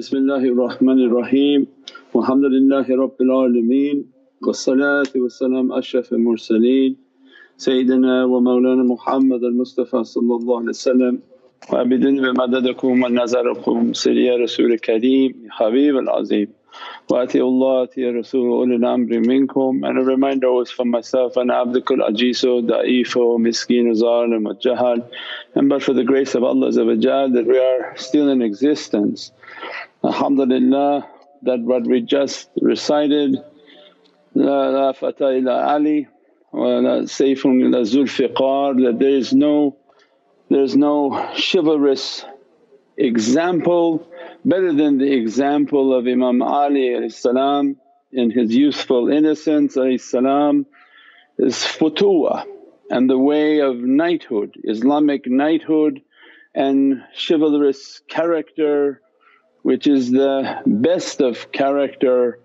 Bismillahir Rahmanir Rahim Walhamdulillahi Rabbil Alameen Wassalatu wassalam ashrafil mursaleen Sayyidina wa Mawlana Muhammad al-Mustafa sallallahu alayhi wa sallam wa abidin bi madadakum wa nazarakum Sayyidi ya Rasul Kareem Habib al-Azim wa atiullah ati Rasul ulil amri minkum. And a reminder was for myself and abdukul ajizu, da'ifo, miskeen, zalim, jahal. And but for the grace of Allah that we are still in existence. Alhamdulillah that what we just recited, La la ila Ali wa la sayfun ila zulfiqar that there is no there is no chivalrous example better than the example of Imam Ali in his youthful innocence salam is futuwa and the way of knighthood, Islamic knighthood and chivalrous character which is the best of character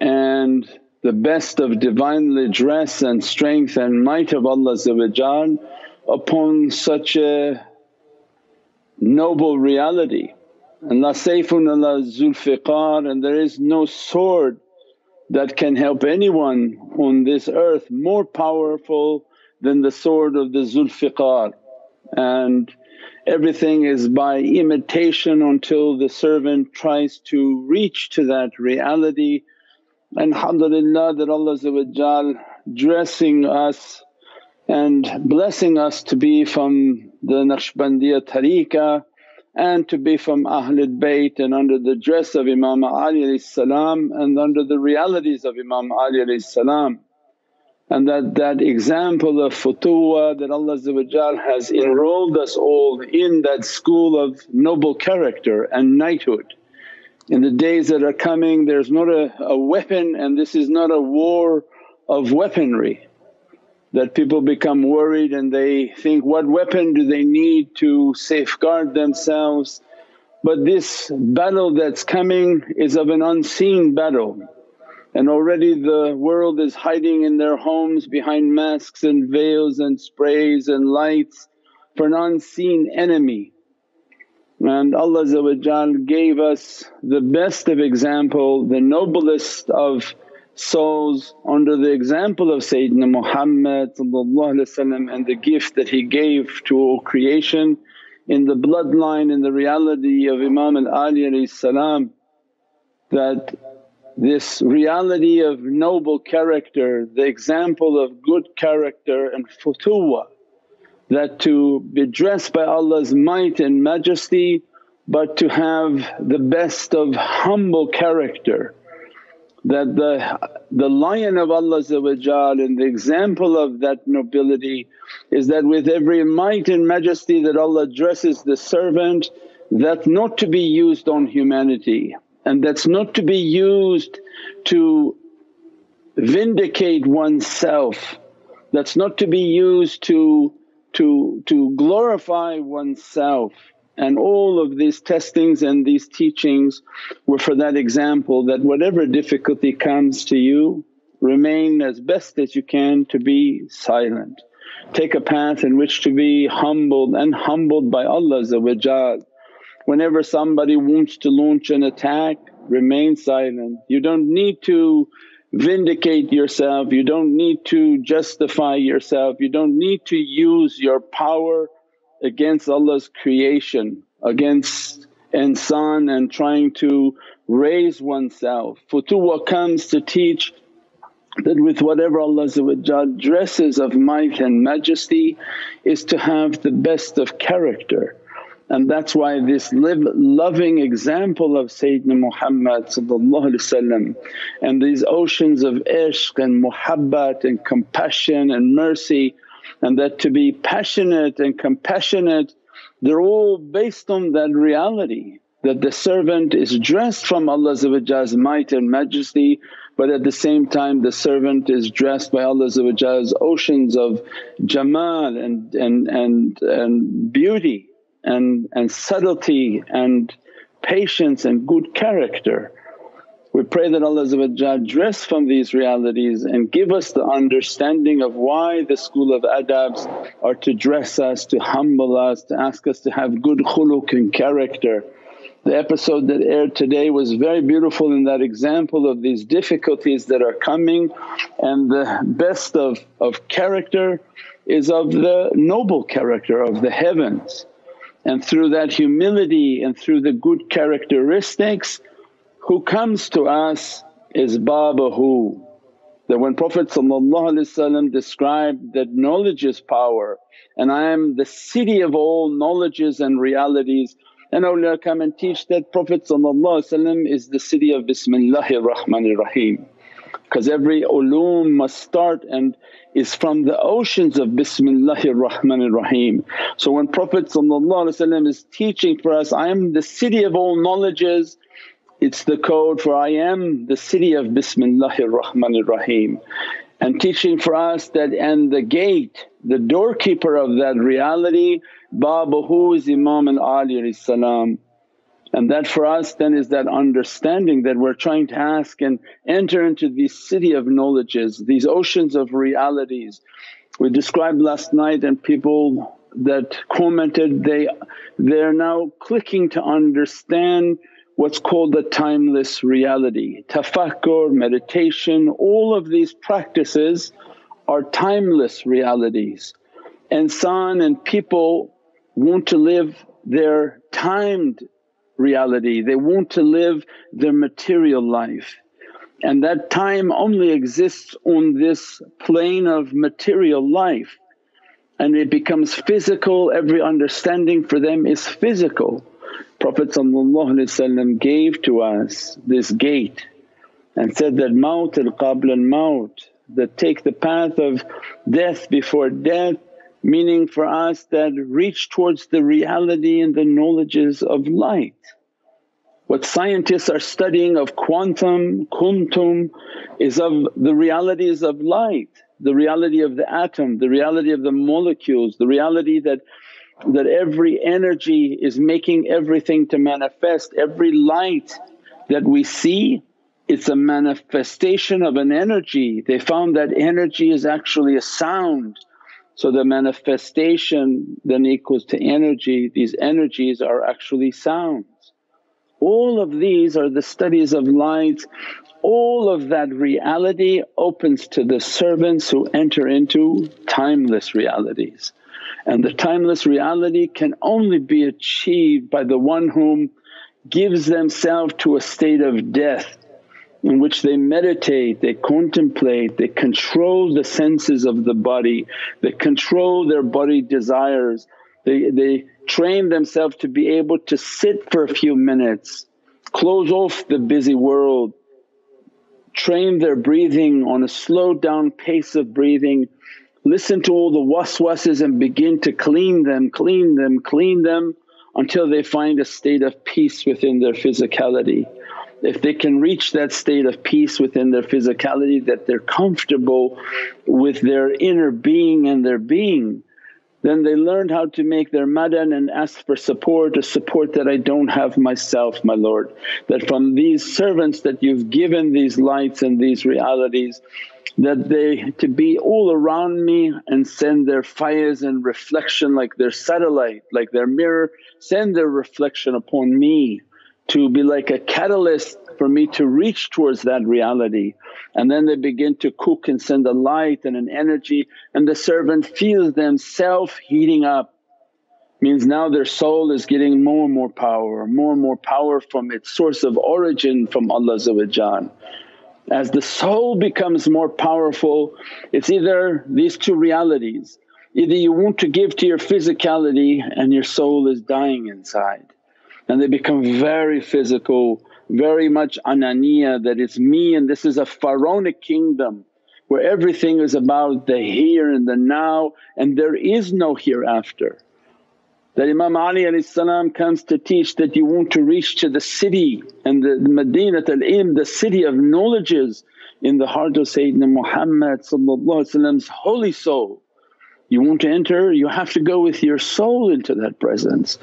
and the best of Divinely dress and strength and might of Allah upon such a noble reality. And la sayfun ala zulfiqar and there is no sword that can help anyone on this earth more powerful than the sword of the Zulfiqar and everything is by imitation until the servant tries to reach to that reality. And alhamdulillah that Allah dressing us and blessing us to be from the Naqshbandiya tariqah and to be from Ahlul Bayt and under the dress of Imam Ali and under the realities of Imam Ali and that, that example of futuwa that Allah has enrolled us all in that school of noble character and knighthood. In the days that are coming there's not a, a weapon and this is not a war of weaponry that people become worried and they think, what weapon do they need to safeguard themselves? But this battle that's coming is of an unseen battle and already the world is hiding in their homes behind masks and veils and sprays and lights for an unseen enemy. And Allah gave us the best of example, the noblest of souls under the example of Sayyidina Muhammad and the gift that he gave to all creation in the bloodline in the reality of Imam al-Ali that this reality of noble character, the example of good character and futuwa that to be dressed by Allah's might and majesty but to have the best of humble character that the, the lion of Allah and the example of that nobility is that with every might and majesty that Allah dresses the servant that's not to be used on humanity and that's not to be used to vindicate oneself, that's not to be used to, to, to glorify oneself. And all of these testings and these teachings were for that example that whatever difficulty comes to you remain as best as you can to be silent. Take a path in which to be humbled and humbled by Allah Whenever somebody wants to launch an attack, remain silent. You don't need to vindicate yourself, you don't need to justify yourself, you don't need to use your power against Allah's creation, against insan and trying to raise oneself. Futuwa comes to teach that with whatever Allah dresses of might and majesty is to have the best of character and that's why this live, loving example of Sayyidina Muhammad and these oceans of ishq and muhabbat and compassion and mercy and that to be passionate and compassionate they're all based on that reality that the servant is dressed from Allah's might and majesty but at the same time the servant is dressed by Allah's oceans of jamal and, and, and, and beauty and, and subtlety and patience and good character. We pray that Allah dress from these realities and give us the understanding of why the school of adabs are to dress us, to humble us, to ask us to have good khuluq and character The episode that aired today was very beautiful in that example of these difficulties that are coming and the best of, of character is of the noble character of the heavens. And through that humility and through the good characteristics who comes to us is babuha. That when Prophet described that knowledge is power and I am the city of all knowledges and realities and awliya come and teach that Prophet is the city of Bismillahir Rahmanir Rahim because every ulum must start and is from the oceans of Bismillahir Rahmanir Rahim. So when Prophet is teaching for us, I am the city of all knowledges, it's the code for I am the city of Bismillahir Rahmanir Rahim and teaching for us that and the gate, the doorkeeper of that reality babuha is Imam al-Ali salam. And that for us then is that understanding that we're trying to ask and enter into this city of knowledges, these oceans of realities. We described last night and people that commented they they're now clicking to understand what's called the timeless reality. Tafakkur, meditation, all of these practices are timeless realities. Insan and people want to live their timed reality, they want to live their material life. And that time only exists on this plane of material life and it becomes physical, every understanding for them is physical. Prophet gave to us this gate and said that maut al qabla al maut that take the path of death before death meaning for us that reach towards the reality and the knowledges of light. What scientists are studying of quantum, kuntum is of the realities of light, the reality of the atom, the reality of the molecules, the reality that that every energy is making everything to manifest. Every light that we see it's a manifestation of an energy. They found that energy is actually a sound. So the manifestation then equals to energy, these energies are actually sounds. All of these are the studies of light, all of that reality opens to the servants who enter into timeless realities. And the timeless reality can only be achieved by the one whom gives themselves to a state of death in which they meditate, they contemplate, they control the senses of the body, they control their body desires, they, they train themselves to be able to sit for a few minutes, close off the busy world, train their breathing on a slowed down pace of breathing listen to all the waswases and begin to clean them, clean them, clean them until they find a state of peace within their physicality. If they can reach that state of peace within their physicality that they're comfortable with their inner being and their being, then they learned how to make their madad and ask for support, a support that I don't have myself my Lord. That from these servants that you've given these lights and these realities that they to be all around me and send their fires and reflection like their satellite, like their mirror, send their reflection upon me to be like a catalyst for me to reach towards that reality. And then they begin to cook and send a light and an energy and the servant feels themselves heating up. Means now their soul is getting more and more power, more and more power from its source of origin from Allah as the soul becomes more powerful it's either these two realities, either you want to give to your physicality and your soul is dying inside and they become very physical, very much ananiya that it's me and this is a pharaonic kingdom where everything is about the here and the now and there is no hereafter. That Imam Ali comes to teach that you want to reach to the city and the, Madinat al-Ilm, the city of knowledges in the heart of Sayyidina Muhammad's holy soul. You want to enter, you have to go with your soul into that presence.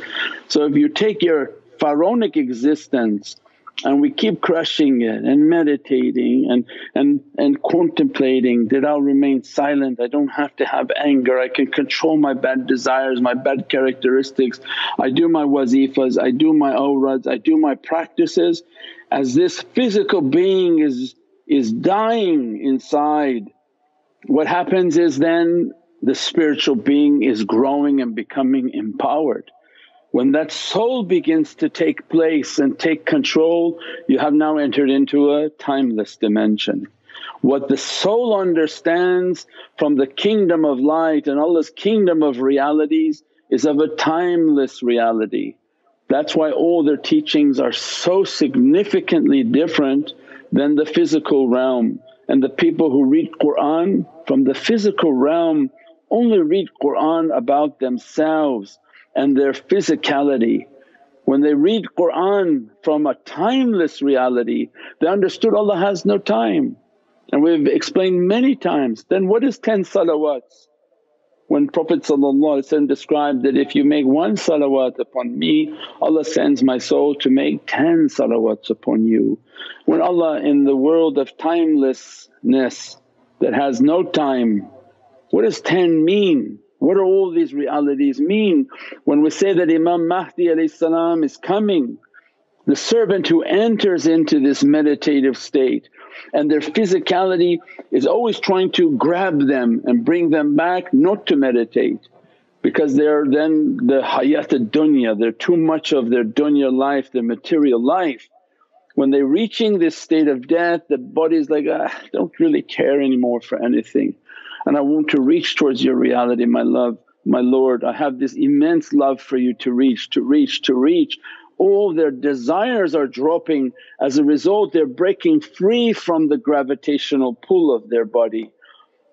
So if you take your pharaonic existence and we keep crushing it and meditating and, and, and contemplating that I'll remain silent, I don't have to have anger, I can control my bad desires, my bad characteristics. I do my wazifas, I do my awrads, I do my practices. As this physical being is, is dying inside, what happens is then the spiritual being is growing and becoming empowered. When that soul begins to take place and take control, you have now entered into a timeless dimension. What the soul understands from the kingdom of light and Allah's kingdom of realities is of a timeless reality. That's why all their teachings are so significantly different than the physical realm. And the people who read Qur'an from the physical realm only read Qur'an about themselves and their physicality. When they read Qur'an from a timeless reality they understood Allah has no time and we've explained many times, then what is 10 salawats? When Prophet described that, if you make one salawat upon me Allah sends my soul to make 10 salawats upon you. When Allah in the world of timelessness that has no time, what does 10 mean? What do all these realities mean? When we say that Imam Mahdi is coming, the servant who enters into this meditative state and their physicality is always trying to grab them and bring them back not to meditate because they're then the hayat dunya, they're too much of their dunya life, their material life. When they're reaching this state of death the body's like, ah, don't really care anymore for anything and I want to reach towards your reality my love, my Lord I have this immense love for you to reach, to reach, to reach. All their desires are dropping as a result they're breaking free from the gravitational pull of their body.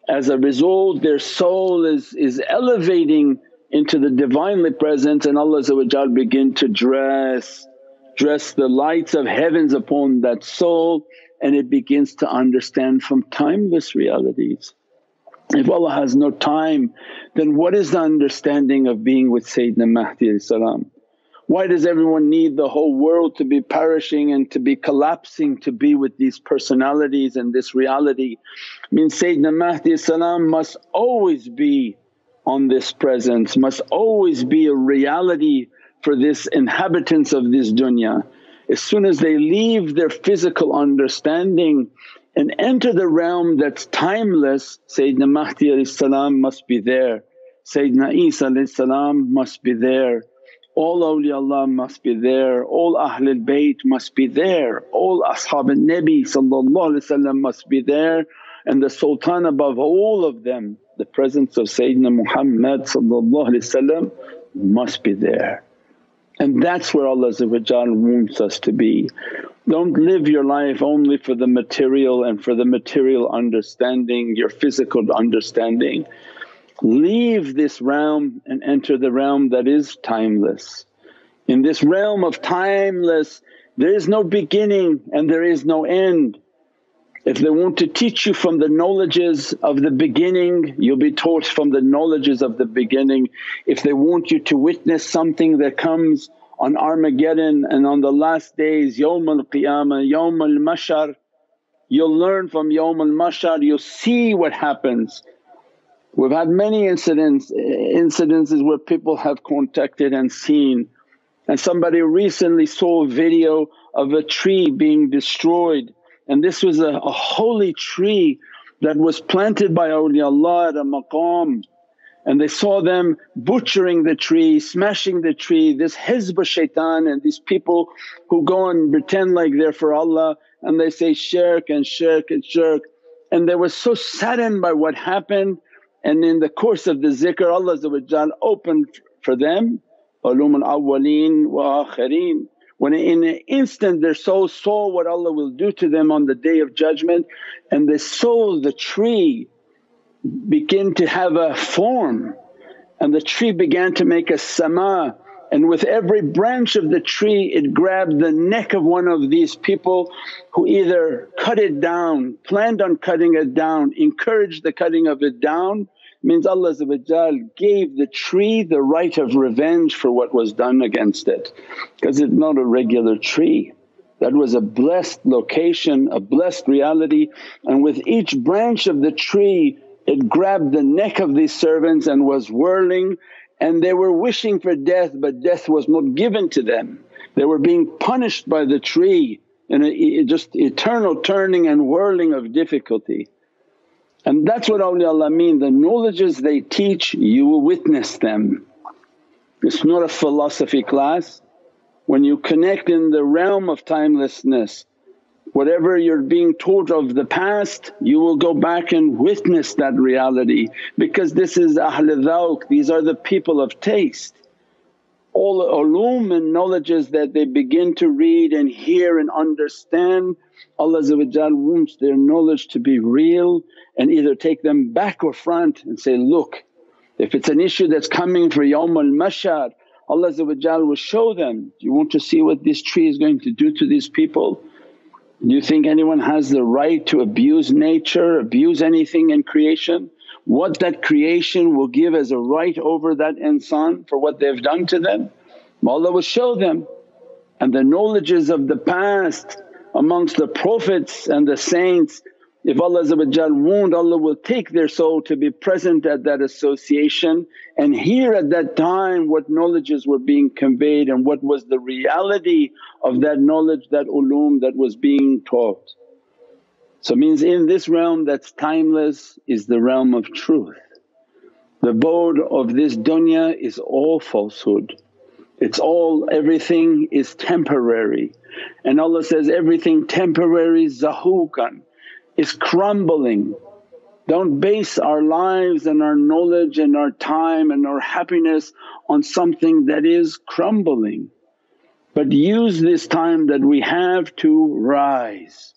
As a result their soul is, is elevating into the Divinely Presence and Allah begin to dress, dress the lights of heavens upon that soul and it begins to understand from timeless realities. If Allah has no time then what is the understanding of being with Sayyidina Mahdi Why does everyone need the whole world to be perishing and to be collapsing to be with these personalities and this reality? Means Sayyidina Mahdi must always be on this presence, must always be a reality for this inhabitants of this dunya. As soon as they leave their physical understanding and enter the realm that's timeless, Sayyidina Mahdi must be there, Sayyidina Isa must be there, all awliyaullah must be there, all Ahlul Bayt must be there, all Ashab Nabi must be there. And the sultan above all of them, the presence of Sayyidina Muhammad must be there. And that's where Allah wants us to be. Don't live your life only for the material and for the material understanding, your physical understanding. Leave this realm and enter the realm that is timeless. In this realm of timeless there is no beginning and there is no end. If they want to teach you from the knowledges of the beginning, you'll be taught from the knowledges of the beginning. If they want you to witness something that comes on Armageddon and on the last days, Yawm al Qiyamah, Yawm al Mashar, you'll learn from Yawm al Mashar, you'll see what happens. We've had many incidents, incidences where people have contacted and seen. And somebody recently saw a video of a tree being destroyed. And this was a, a holy tree that was planted by awliyaullah at a maqam and they saw them butchering the tree, smashing the tree, this hizb shaitan and these people who go and pretend like they're for Allah and they say shirk and shirk and shirk. And they were so saddened by what happened and in the course of the zikr Allah opened for them ulumul awwaleen wa akhirin. When in an instant their soul saw what Allah will do to them on the Day of Judgment and they saw the tree begin to have a form and the tree began to make a sama and with every branch of the tree it grabbed the neck of one of these people who either cut it down, planned on cutting it down, encouraged the cutting of it down means Allah gave the tree the right of revenge for what was done against it because it's not a regular tree. That was a blessed location, a blessed reality and with each branch of the tree it grabbed the neck of these servants and was whirling and they were wishing for death but death was not given to them. They were being punished by the tree in a just eternal turning and whirling of difficulty. And that's what awliyaullah mean, the knowledges they teach you will witness them. It's not a philosophy class, when you connect in the realm of timelessness, whatever you're being taught of the past you will go back and witness that reality because this is Ahl dhawq, these are the people of taste. All ulum and knowledges that they begin to read and hear and understand Allah wants their knowledge to be real and either take them back or front and say, look if it's an issue that's coming for Yawm al-Mashar Allah will show them, do you want to see what this tree is going to do to these people? Do you think anyone has the right to abuse nature, abuse anything in creation? What that creation will give as a right over that insan for what they've done to them? Allah will show them. And the knowledges of the past amongst the Prophets and the Saints if Allah want Allah will take their soul to be present at that association and hear at that time what knowledges were being conveyed and what was the reality of that knowledge, that ulum that was being taught. So means in this realm that's timeless is the realm of truth. The abode of this dunya is all falsehood, it's all everything is temporary and Allah says, everything temporary zahuqan is crumbling. Don't base our lives and our knowledge and our time and our happiness on something that is crumbling. But use this time that we have to rise,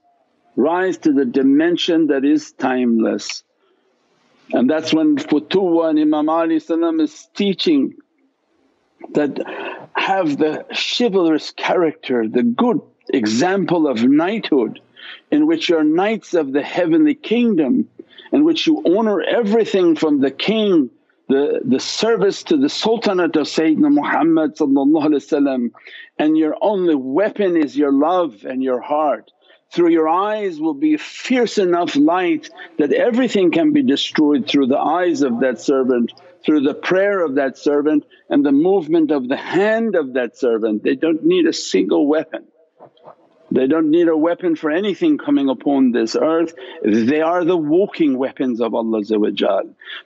rise to the dimension that is timeless. And that's when Futuwa and Imam Ali is teaching that have the chivalrous character, the good example of knighthood in which you're knights of the heavenly kingdom, in which you honour everything from the king, the, the service to the sultanate of Sayyidina Muhammad and your only weapon is your love and your heart. Through your eyes will be fierce enough light that everything can be destroyed through the eyes of that servant, through the prayer of that servant and the movement of the hand of that servant. They don't need a single weapon. They don't need a weapon for anything coming upon this earth, they are the walking weapons of Allah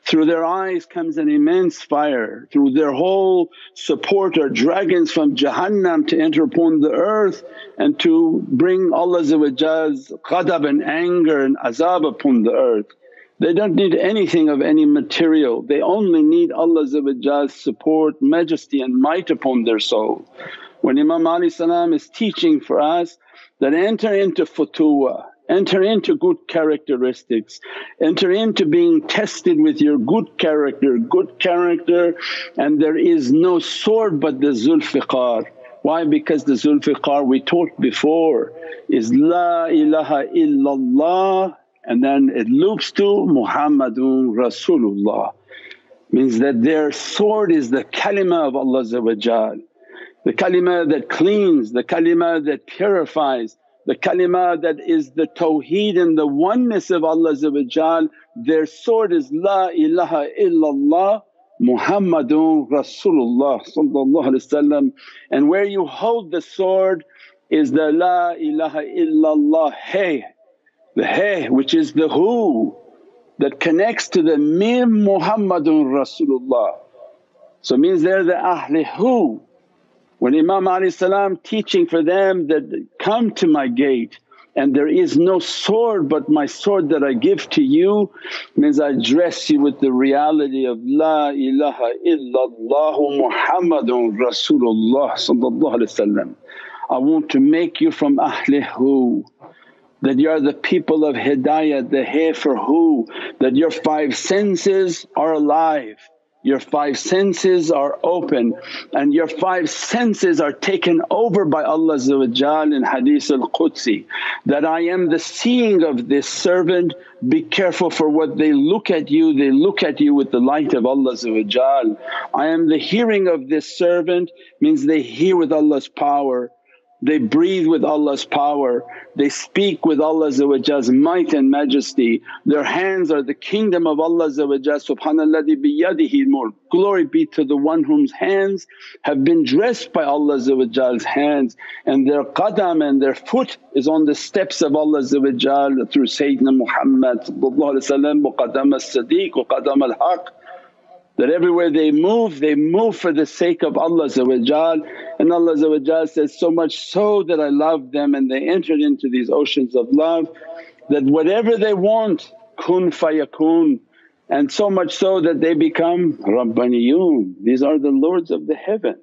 Through their eyes comes an immense fire, through their whole support are dragons from Jahannam to enter upon the earth and to bring Allah's ghadab and anger and azab upon the earth. They don't need anything of any material, they only need Allah's support, majesty and might upon their soul. When Imam Ali is teaching for us that enter into futuwa, enter into good characteristics, enter into being tested with your good character, good character and there is no sword but the Zulfiqar. Why? Because the Zulfiqar we taught before is La ilaha illallah and then it loops to Muhammadun Rasulullah means that their sword is the kalima of Allah the kalima that cleans, the kalima that purifies, the kalima that is the tawheed and the oneness of Allah their sword is La ilaha illallah Muhammadun Rasulullah and where you hold the sword is the La ilaha illallah Hey, the Hey which is the Hu that connects to the Mim Muhammadun Rasulullah. So means they're the Ahle Hu when Imam salam teaching for them that, come to my gate and there is no sword but my sword that I give to you means I dress you with the reality of La ilaha illallah Muhammadun Rasulullah I want to make you from Ahle Hu that you are the people of hidayah, the hay for who, that your five senses are alive your five senses are open and your five senses are taken over by Allah in Hadith al-Qudsi that, I am the seeing of this servant, be careful for what they look at you, they look at you with the light of Allah I am the hearing of this servant means they hear with Allah's power they breathe with Allah's power, they speak with Allah's might and majesty. Their hands are the kingdom of Allah subhanalladhi biyadihi mulk. Glory be to the one whose hands have been dressed by Allah's hands and their qadam and their foot is on the steps of Allah through Sayyidina Muhammad wa qadam as-Siddiq wa qadam al-Haq that everywhere they move, they move for the sake of Allah and Allah says, so much so that I love them and they entered into these oceans of love that whatever they want kun fayakun. And so much so that they become Rabbaniyun, these are the lords of the heaven.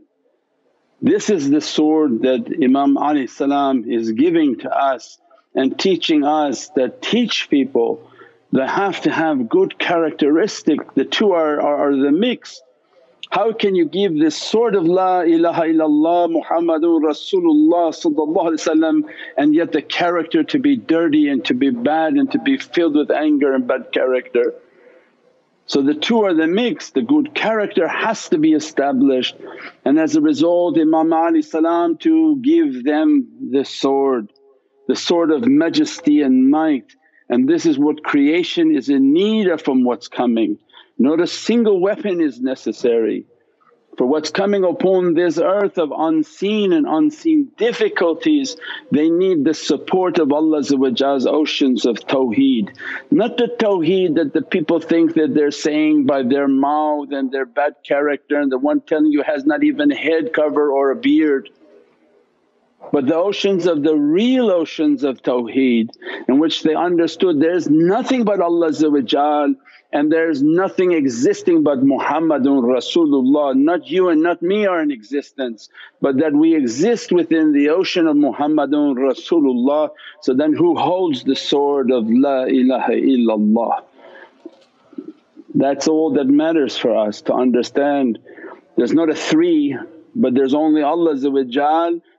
This is the sword that Imam Ali salam is giving to us and teaching us that teach people they have to have good characteristic, the two are, are, are the mix. How can you give this sort of La ilaha illallah Muhammadun Rasulullah and yet the character to be dirty and to be bad and to be filled with anger and bad character. So the two are the mix, the good character has to be established and as a result Imam Ali salam to give them the sword, the sword of majesty and might and this is what creation is in need of from what's coming. Not a single weapon is necessary. For what's coming upon this earth of unseen and unseen difficulties, they need the support of Allah's oceans of tawheed. Not the tawheed that the people think that they're saying by their mouth and their bad character and the one telling you has not even a head cover or a beard. But the oceans of the real oceans of tawheed in which they understood there's nothing but Allah and there's nothing existing but Muhammadun Rasulullah, not you and not me are in existence but that we exist within the ocean of Muhammadun Rasulullah. So then who holds the sword of La ilaha illallah? That's all that matters for us to understand there's not a three but there's only Allah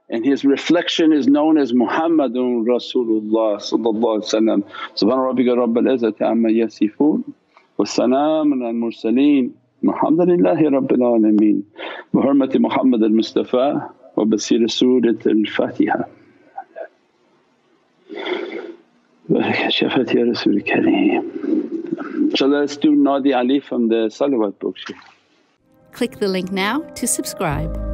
and his reflection is known as Muhammadun Rasulullah Subhana rabbika rabbil izzati amma yasifoon wa salaamun al mursaleen walhamdulillahi rabbil alameen bi hurmati Muhammad al Mustafa wa basir Surat al Fatiha. Shafat Ya Rasul Kareem. So let's do Nadi Ali from the Salawat book. Click the link now to subscribe.